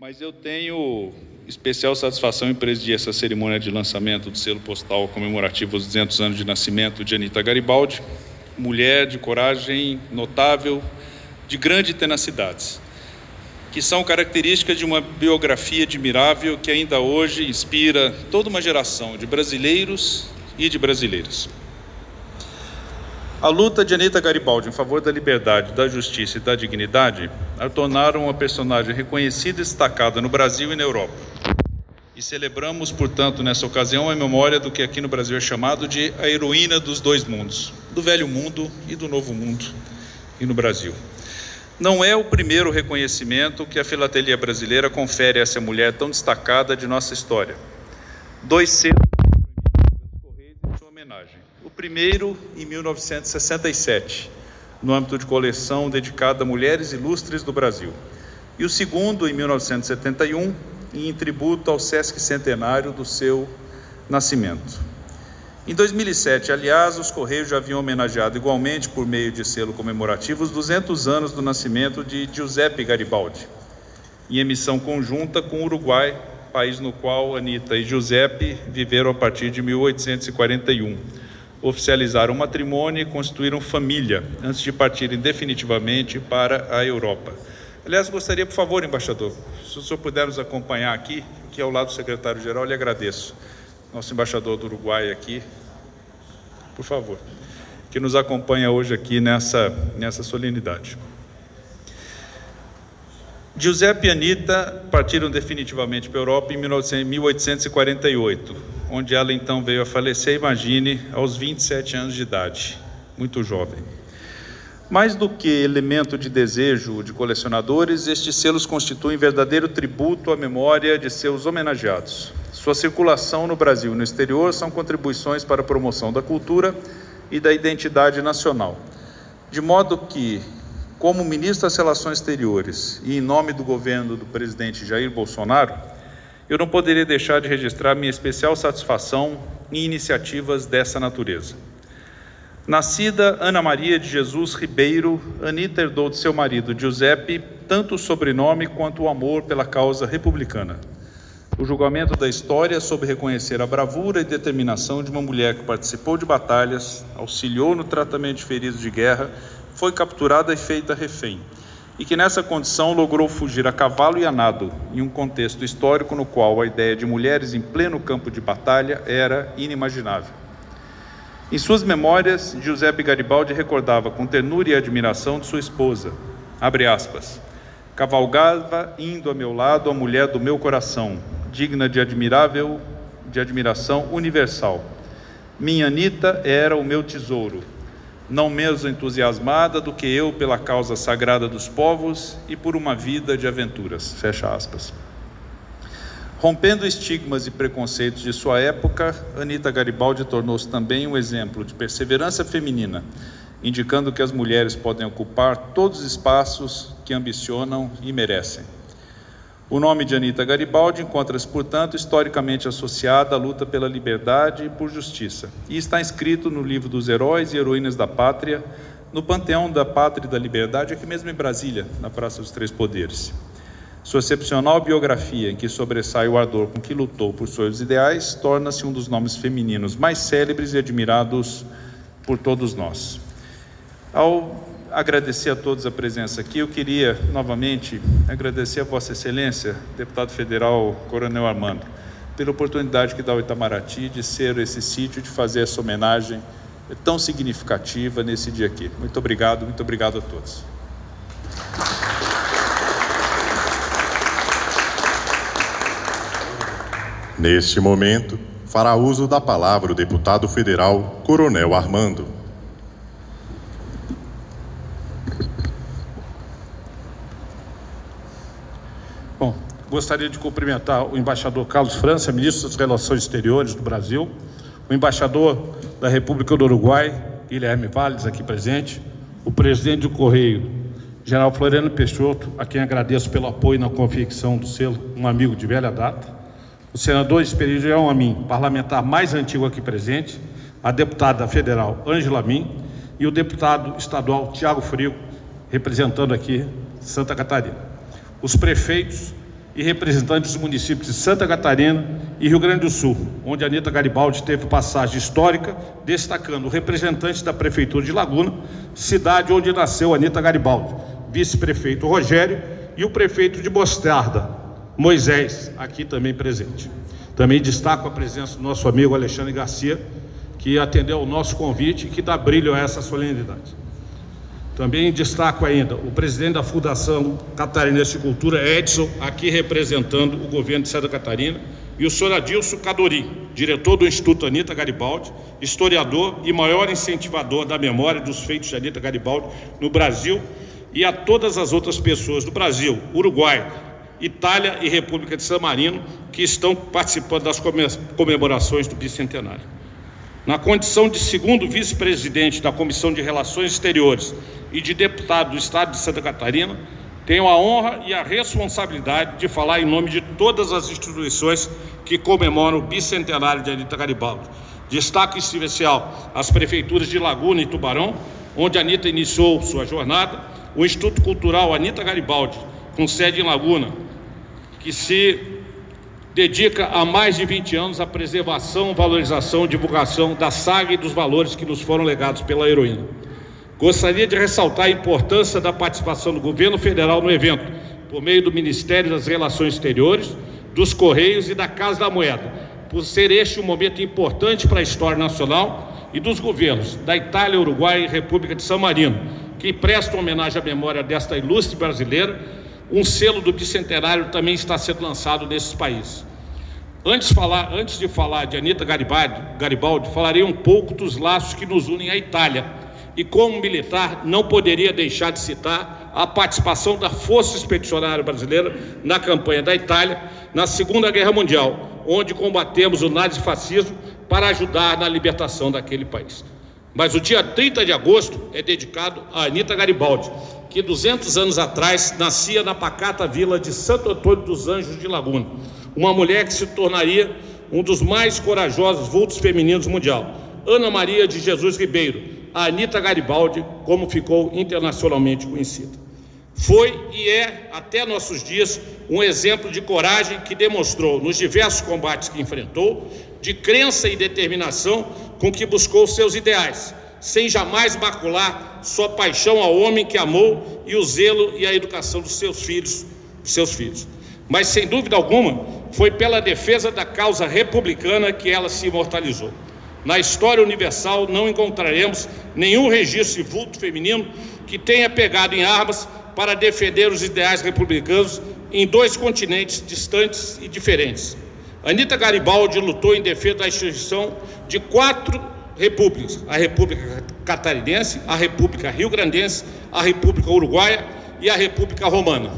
Mas eu tenho especial satisfação em presidir essa cerimônia de lançamento do selo postal comemorativo aos 200 anos de nascimento de Anita Garibaldi, mulher de coragem notável, de grande tenacidade, que são características de uma biografia admirável que ainda hoje inspira toda uma geração de brasileiros e de brasileiras. A luta de Anita Garibaldi em favor da liberdade, da justiça e da dignidade a tornaram uma personagem reconhecida e destacada no Brasil e na Europa. E celebramos, portanto, nessa ocasião, a memória do que aqui no Brasil é chamado de a heroína dos dois mundos, do velho mundo e do novo mundo, e no Brasil. Não é o primeiro reconhecimento que a filatelia brasileira confere a essa mulher tão destacada de nossa história. Dois selos primeiro, em 1967, no âmbito de coleção dedicada a mulheres ilustres do Brasil. E o segundo, em 1971, em tributo ao Sesc Centenário do seu nascimento. Em 2007, aliás, os Correios já haviam homenageado igualmente, por meio de selo comemorativo, os 200 anos do nascimento de Giuseppe Garibaldi, em emissão conjunta com o Uruguai, país no qual Anita e Giuseppe viveram a partir de 1841. Oficializaram o matrimônio e constituíram família antes de partirem definitivamente para a Europa. Aliás, gostaria, por favor, embaixador, se o senhor puder nos acompanhar aqui, que ao lado do secretário-geral, lhe agradeço. Nosso embaixador do Uruguai aqui, por favor, que nos acompanha hoje aqui nessa, nessa solenidade. Giuseppe e Anita partiram definitivamente para a Europa em 1848, onde ela então veio a falecer, imagine, aos 27 anos de idade, muito jovem. Mais do que elemento de desejo de colecionadores, estes selos constituem verdadeiro tributo à memória de seus homenageados. Sua circulação no Brasil e no exterior são contribuições para a promoção da cultura e da identidade nacional. De modo que, como ministro das Relações Exteriores e em nome do governo do presidente Jair Bolsonaro, eu não poderia deixar de registrar minha especial satisfação em iniciativas dessa natureza. Nascida Ana Maria de Jesus Ribeiro, Anita herdou de seu marido Giuseppe tanto o sobrenome quanto o amor pela causa republicana. O julgamento da história soube reconhecer a bravura e determinação de uma mulher que participou de batalhas, auxiliou no tratamento de feridos de guerra, foi capturada e feita refém, e que nessa condição logrou fugir a cavalo e a nado, em um contexto histórico no qual a ideia de mulheres em pleno campo de batalha era inimaginável. Em suas memórias, Giuseppe Garibaldi recordava com ternura e admiração de sua esposa, abre aspas, cavalgava indo a meu lado a mulher do meu coração, digna de admirável, de admiração universal. Minha Anita era o meu tesouro, não menos entusiasmada do que eu pela causa sagrada dos povos e por uma vida de aventuras. Fecha aspas. Rompendo estigmas e preconceitos de sua época, Anita Garibaldi tornou-se também um exemplo de perseverança feminina, indicando que as mulheres podem ocupar todos os espaços que ambicionam e merecem. O nome de Anita Garibaldi encontra-se, portanto, historicamente associado à luta pela liberdade e por justiça, e está inscrito no livro dos heróis e heroínas da pátria, no Panteão da Pátria e da Liberdade, aqui mesmo em Brasília, na Praça dos Três Poderes. Sua excepcional biografia, em que sobressai o ardor com que lutou por seus ideais, torna-se um dos nomes femininos mais célebres e admirados por todos nós. Ao agradecer a todos a presença aqui. Eu queria novamente agradecer a Vossa Excelência, deputado federal Coronel Armando, pela oportunidade que dá ao Itamaraty de ser esse sítio, de fazer essa homenagem tão significativa nesse dia aqui. Muito obrigado, muito obrigado a todos. Neste momento, fará uso da palavra o deputado federal Coronel Armando. Gostaria de cumprimentar o embaixador Carlos França, ministro das Relações Exteriores do Brasil, o embaixador da República do Uruguai, Guilherme Valles, aqui presente, o presidente do Correio, general Floriano Peixoto, a quem agradeço pelo apoio na confecção do selo, um amigo de velha data, o senador Esperidião Amin, parlamentar mais antigo aqui presente, a deputada federal Ângela Amin e o deputado estadual Tiago Frio, representando aqui Santa Catarina. Os prefeitos e representantes dos municípios de Santa Catarina e Rio Grande do Sul, onde Anitta Garibaldi teve passagem histórica, destacando representante da Prefeitura de Laguna, cidade onde nasceu Anitta Garibaldi, vice-prefeito Rogério e o prefeito de Mostarda, Moisés, aqui também presente. Também destaco a presença do nosso amigo Alexandre Garcia, que atendeu ao nosso convite e que dá brilho a essa solenidade. Também destaco ainda o presidente da Fundação Catarinense de Cultura, Edson, aqui representando o governo de Santa Catarina, e o senhor Adilson Cadorim, diretor do Instituto Anita Garibaldi, historiador e maior incentivador da memória dos feitos de Anita Garibaldi no Brasil e a todas as outras pessoas do Brasil, Uruguai, Itália e República de San Marino que estão participando das comemorações do bicentenário. Na condição de segundo vice-presidente da Comissão de Relações Exteriores e de deputado do Estado de Santa Catarina, tenho a honra e a responsabilidade de falar em nome de todas as instituições que comemoram o bicentenário de Anitta Garibaldi. Destaque especial as prefeituras de Laguna e Tubarão, onde Anitta iniciou sua jornada, o Instituto Cultural Anitta Garibaldi, com sede em Laguna, que se dedica há mais de 20 anos à preservação, valorização e divulgação da saga e dos valores que nos foram legados pela heroína. Gostaria de ressaltar a importância da participação do governo federal no evento, por meio do Ministério das Relações Exteriores, dos Correios e da Casa da Moeda, por ser este um momento importante para a história nacional e dos governos da Itália, Uruguai e República de San Marino, que prestam homenagem à memória desta ilustre brasileira. Um selo do bicentenário também está sendo lançado nesses países. Antes, falar, antes de falar de Anitta Garibaldi, Garibaldi, falarei um pouco dos laços que nos unem à Itália. E como militar, não poderia deixar de citar a participação da Força Expedicionária Brasileira na campanha da Itália na Segunda Guerra Mundial, onde combatemos o nazifascismo para ajudar na libertação daquele país. Mas o dia 30 de agosto é dedicado a Anitta Garibaldi, que 200 anos atrás nascia na pacata vila de Santo Antônio dos Anjos de Laguna uma mulher que se tornaria um dos mais corajosos vultos femininos mundial. Ana Maria de Jesus Ribeiro, a Anitta Garibaldi, como ficou internacionalmente conhecida. Foi e é, até nossos dias, um exemplo de coragem que demonstrou nos diversos combates que enfrentou, de crença e determinação com que buscou seus ideais, sem jamais macular sua paixão ao homem que amou e o zelo e a educação dos seus filhos, seus filhos. Mas sem dúvida alguma, foi pela defesa da causa republicana que ela se imortalizou. Na história universal não encontraremos nenhum registro de vulto feminino que tenha pegado em armas para defender os ideais republicanos em dois continentes distantes e diferentes. Anita Garibaldi lutou em defesa da instituição de quatro repúblicas: a República Catarinense, a República Rio Grandense, a República Uruguaia e a República Romana.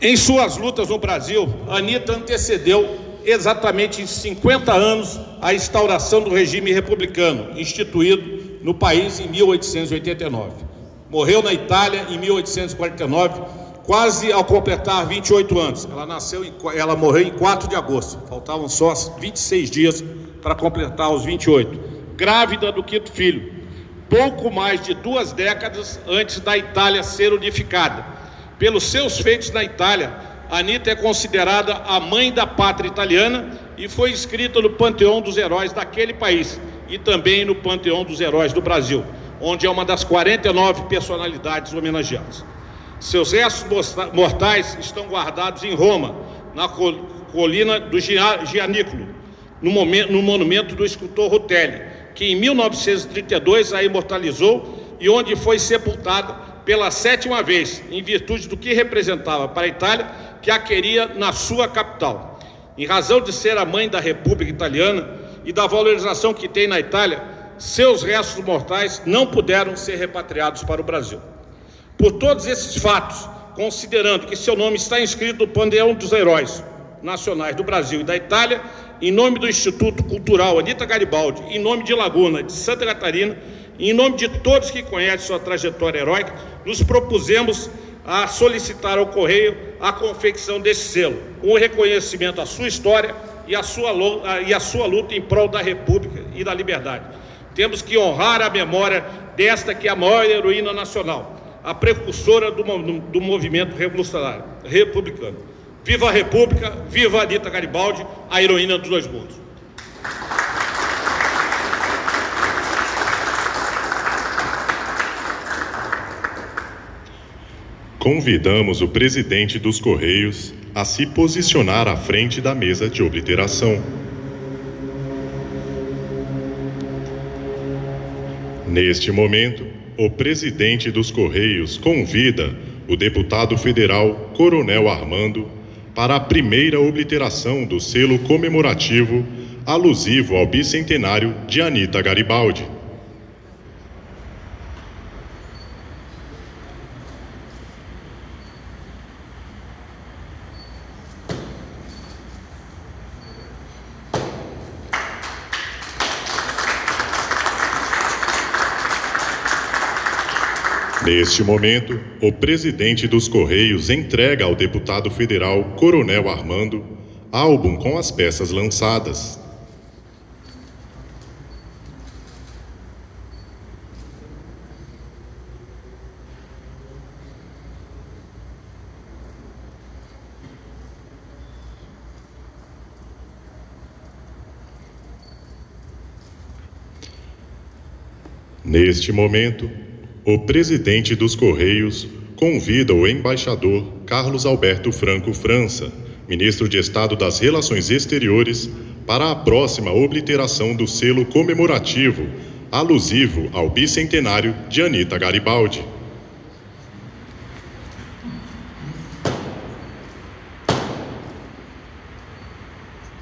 Em suas lutas no Brasil, Anitta antecedeu exatamente 50 anos a instauração do regime republicano, instituído no país em 1889. Morreu na Itália em 1849, quase ao completar 28 anos. Ela nasceu, em, ela morreu em 4 de agosto. Faltavam só 26 dias para completar os 28. Grávida do quinto filho, pouco mais de duas décadas antes da Itália ser unificada pelos seus feitos na Itália, Anitta é considerada a mãe da pátria italiana e foi inscrita no Panteão dos Heróis daquele país e também no Panteão dos Heróis do Brasil, onde é uma das 49 personalidades homenageadas. Seus restos mortais estão guardados em Roma, na colina do Gianicolo, no, no monumento do escultor Rutelli, que em 1932 a imortalizou e onde foi sepultada pela sétima vez, em virtude do que representava para a Itália, que a queria na sua capital. Em razão de ser a mãe da República Italiana e da valorização que tem na Itália, seus restos mortais não puderam ser repatriados para o Brasil. Por todos esses fatos, considerando que seu nome está inscrito no Panteão dos Heróis Nacionais do Brasil e da Itália, em nome do Instituto Cultural Anita Garibaldi, em nome de Laguna, de Santa Catarina, em nome de todos que conhecem sua trajetória heróica, nos propusemos a solicitar ao Correio a confecção desse selo, um reconhecimento à sua história e à sua, e à sua luta em prol da República e da liberdade. Temos que honrar a memória desta que é a maior heroína nacional, a precursora do, do movimento revolucionário republicano. Viva a República, viva a Anitta Garibaldi, a heroína dos dois mundos. Convidamos o presidente dos Correios a se posicionar à frente da mesa de obliteração. Neste momento, o presidente dos Correios convida o deputado federal Coronel Armando para a primeira obliteração do selo comemorativo alusivo ao bicentenário de Anita Garibaldi. Neste momento, o presidente dos Correios entrega ao deputado federal Coronel Armando álbum com as peças lançadas. Neste momento, o presidente dos Correios convida o embaixador Carlos Alberto Franco França, ministro de Estado das Relações Exteriores, para a próxima obliteração do selo comemorativo alusivo ao bicentenário de Anita Garibaldi.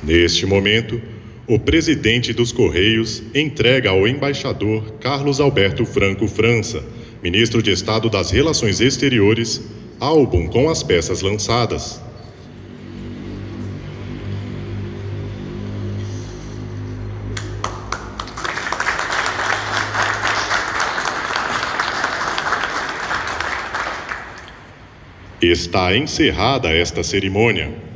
Neste momento, o presidente dos Correios entrega ao embaixador Carlos Alberto Franco França, ministro de Estado das Relações Exteriores, álbum com as peças lançadas. Está encerrada esta cerimônia.